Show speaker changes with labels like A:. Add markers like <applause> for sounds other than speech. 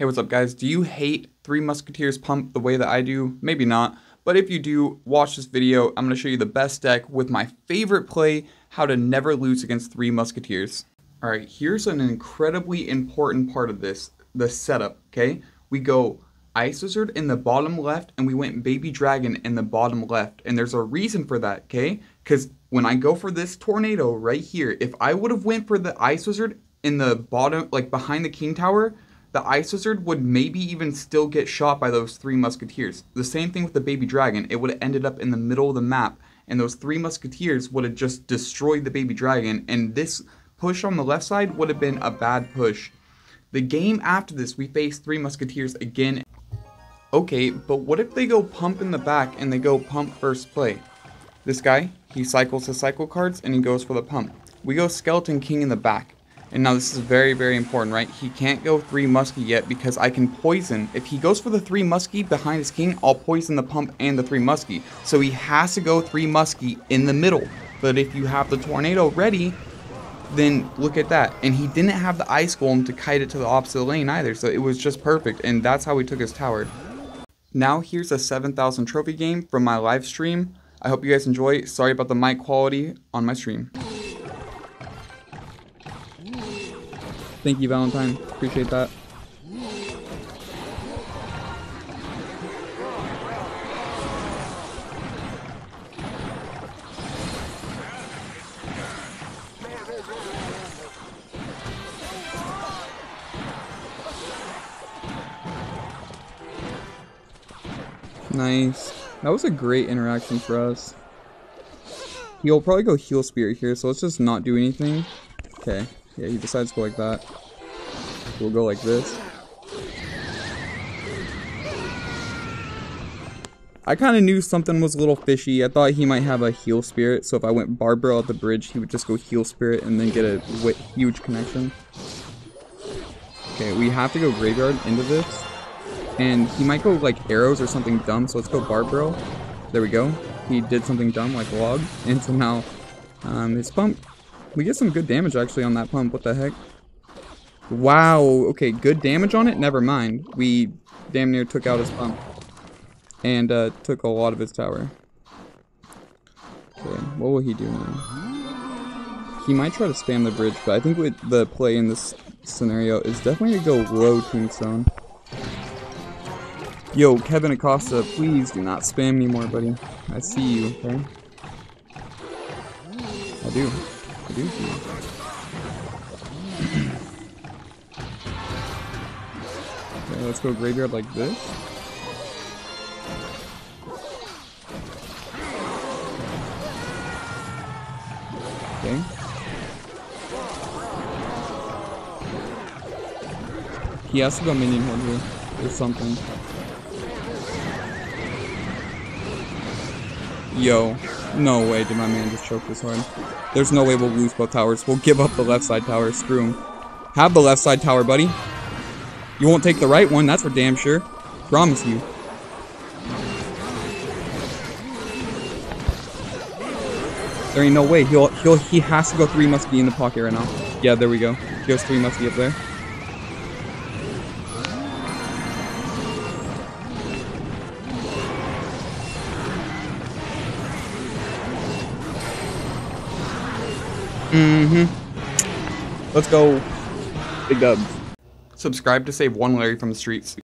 A: Hey, what's up guys? Do you hate Three Musketeers pump the way that I do? Maybe not, but if you do, watch this video. I'm going to show you the best deck with my favorite play, how to never lose against Three Musketeers. Alright, here's an incredibly important part of this, the setup, okay? We go Ice Wizard in the bottom left, and we went Baby Dragon in the bottom left, and there's a reason for that, okay? Because when I go for this Tornado right here, if I would have went for the Ice Wizard in the bottom, like behind the King Tower, the Ice Wizard would maybe even still get shot by those three Musketeers. The same thing with the Baby Dragon. It would have ended up in the middle of the map, and those three Musketeers would have just destroyed the Baby Dragon, and this push on the left side would have been a bad push. The game after this, we face three Musketeers again. Okay, but what if they go pump in the back and they go pump first play? This guy, he cycles his cycle cards and he goes for the pump. We go Skeleton King in the back. And now this is very, very important, right? He can't go 3 Muskie yet because I can poison. If he goes for the 3 Muskie behind his king, I'll poison the pump and the 3 Muskie. So he has to go 3 Muskie in the middle. But if you have the Tornado ready, then look at that. And he didn't have the Ice Golem to kite it to the opposite lane either. So it was just perfect. And that's how we took his tower. Now here's a 7,000 trophy game from my live stream. I hope you guys enjoy. Sorry about the mic quality on my stream. Thank you, Valentine. Appreciate that. Nice. That was a great interaction for us. He'll probably go heal spirit here, so let's just not do anything. Okay. Yeah, he decides to go like that. We'll go like this. I kind of knew something was a little fishy. I thought he might have a heal spirit, so if I went Barb Barrel at the bridge, he would just go heal spirit and then get a huge connection. Okay, we have to go graveyard into this. And he might go like arrows or something dumb, so let's go Barb Barrel. There we go. He did something dumb like log, <laughs> and so now um, his pump we get some good damage actually on that pump. What the heck? Wow. Okay, good damage on it? Never mind. We damn near took out his pump. And uh, took a lot of his tower. Okay, what will he do now? He might try to spam the bridge, but I think with the play in this scenario is definitely to go low tombstone. Yo, Kevin Acosta, please do not spam anymore, buddy. I see you, okay? I do do okay, let's go graveyard like this. Okay. He has to go minion here or something. Yo, no way did my man just choke this hard. There's no way we'll lose both towers. We'll give up the left side tower. Screw him. Have the left side tower, buddy. You won't take the right one, that's for damn sure. Promise you. There ain't no way. He'll he'll he has to go three muskie in the pocket right now. Yeah, there we go. He goes three muskie up there. Mm-hmm. Let's go. Big dubs. Subscribe to save one Larry from the streets.